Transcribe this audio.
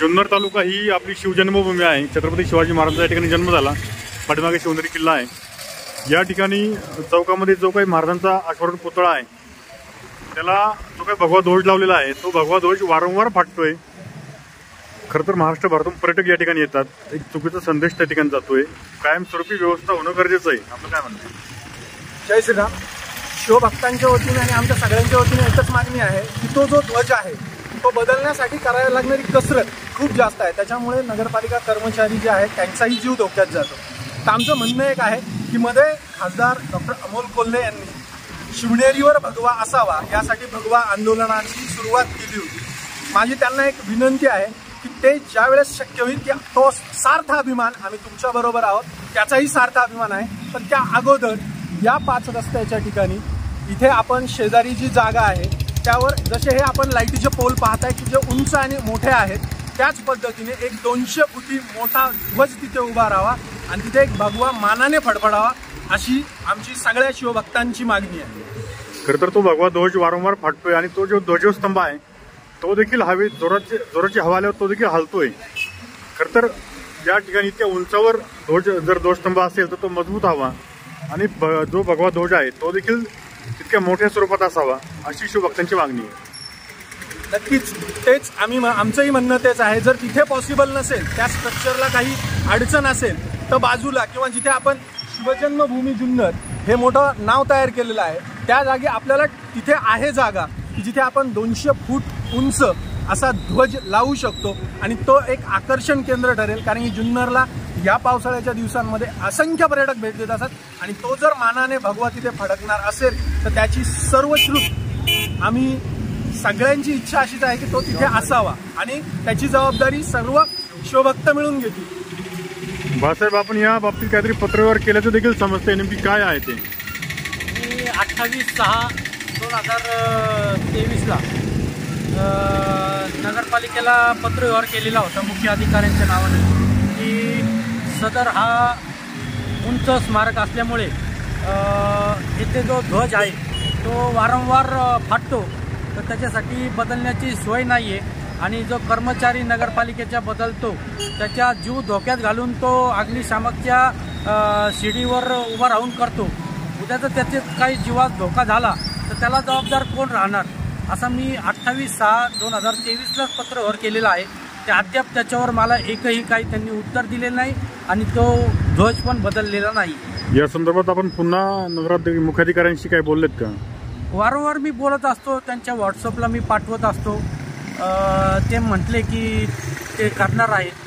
जुन्नर तालुका ही आपली शिवजन्मभूमी आहे. छत्रपती शिवाजी महाराजांचा या ठिकाणी जन्म झाला. पाठीमागे शिवनेरी किल्ला आहे. या ठिकाणी चौकामध्ये जो काही महाराजांचा आठवडून पुतळा आहे त्याला जो काही भगवा ध्वज लावलेला आहे तो भगवा ध्वज वारंवार फाटतोय. खरं तर महाराष्ट्रभरातून पर्यटक या ठिकाणी येतात. एक चुकीचा संदेश त्या ठिकाणी जातोय. कायमस्वरूपी व्यवस्था होणं गरजेचं आहे. आपण काय म्हणतो आहे? जय श्रीराम. शिवभक्तांच्या वतीने आणि आमच्या सगळ्यांच्या वतीने एकच मागणी आहे की तो जो ध्वज आहे तो बदलण्यासाठी करायला लागणारी कसरत खूप जास्त आहे. त्याच्यामुळे नगरपालिका कर्मचारी जे आहेत त्यांचाही जीव धोक्यात जातो. तर आमचं म्हणणं एक आहे की मध्ये खासदार डॉक्टर अमोल कोल्हे यांनी शिवनेरीवर भगवा असावा यासाठी भगवा आंदोलनाची सुरुवात केली होती. माझी त्यांना एक विनंती आहे की ते ज्या वेळेस शक्य होईल की तो सार्थ अभिमान आम्ही तुमच्या बरोबर आहोत त्याचाही सार्थ अभिमान आहे. पण त्या अगोदर या पाच रस्त्याच्या ठिकाणी इथे आपण शेजारी जी जागा आहे त्यावर जसे हे आपण लाईटीचे पोल पाहताय की जे उंच आणि मोठे आहेत त्याच पद्धतीने एक दोनशे फुटी मोठा ध्वज तिथे उभा राहावा आणि तिथे एक भगवा मानाने फडफडावा अशी आमची सगळ्या शिवभक्तांची मागणी आहे. खरं तर तो भगवा ध्वज वारंवार फाटतोय आणि तो जो ध्वजस्तंभ आहे तो देखील हवेत जोराची जोराची हवा आल्यावर तो देखील हलतोय. खरं तर ज्या ठिकाणी इतक्या उंचावर ध्वज जर ध्वजस्तंभ असेल तर तो मजबूत हवा आणि ब- जो भगवा ध्वज आहे तो देखील तितक्या मोठ्या स्वरूपात असावा अशी शिवभक्तांची मागणी आहे. नक्कीच. तेच आम्ही आमचंही म्हणणं तेच आहे. जर तिथे पॉसिबल नसेल त्या स्ट्रक्चरला काही अडचण असेल तर बाजूला किंवा जिथे आपण शिवजन्मभूमी जुन्नर हे मोठं नाव तयार केलेलं आहे त्या जागी आपल्याला तिथे आहे जागा की जिथे आपण दोनशे फूट उंच असा ध्वज लावू शकतो. आणि तो एक आकर्षण केंद्र ठरेल. कारण की जुन्नरला या पावसाळ्याच्या दिवसांमध्ये असंख्य पर्यटक भेट देत असतात आणि तो जर मानाने भगवा तिथे फडकणार असेल तर त्याची सर्वश्रुत आम्ही सगळ्यांची इच्छा अशीच आहे की तो तिथे असावा. आणि त्याची जबाबदारी सर्व शिवभक्त मिळून घेतील. बाळासाहेब आपण या बाबतीत काहीतरी पत्रव्यवहार केल्याचं देखील समजतंय. नेमकी काय आहे ते? मी अठ्ठावीस सहा दोन हजार तेवीसला नगरपालिकेला पत्रव्यवहार केलेला होता मुख्य अधिकाऱ्यांच्या नावाने की सदर हा उंच स्मारक असल्यामुळे इथे जो ध्वज आहे तो वारंवार फाटतो. तर त्याच्यासाठी बदलण्याची सोय नाही आहे आणि जो कर्मचारी नगरपालिकेच्या बदलतो त्याच्या जीव धोक्यात घालून तो अग्निशामकच्या शिडीवर उभा राहून करतो. उद्या जर त्याचे काही जीवात धोका झाला तर त्याला जबाबदार कोण राहणार? असा मी अठ्ठावीस सहा दोन हजार तेवीसलाच पत्रव्यवहार केलेला आहे. ते अद्याप त्याच्यावर मला एकही काही त्यांनी उत्तर दिले नाही आणि तो ध्वज पण बदललेला नाही. या संदर्भात आपण पुन्हा नगराध्यक्ष मुख्याधिकाऱ्यांशी काय बोललेत का? वारंवार मी बोलत असतो त्यांच्या व्हॉट्सअपला मी पाठवत असतो. ते म्हटले की ते करणार आहेत.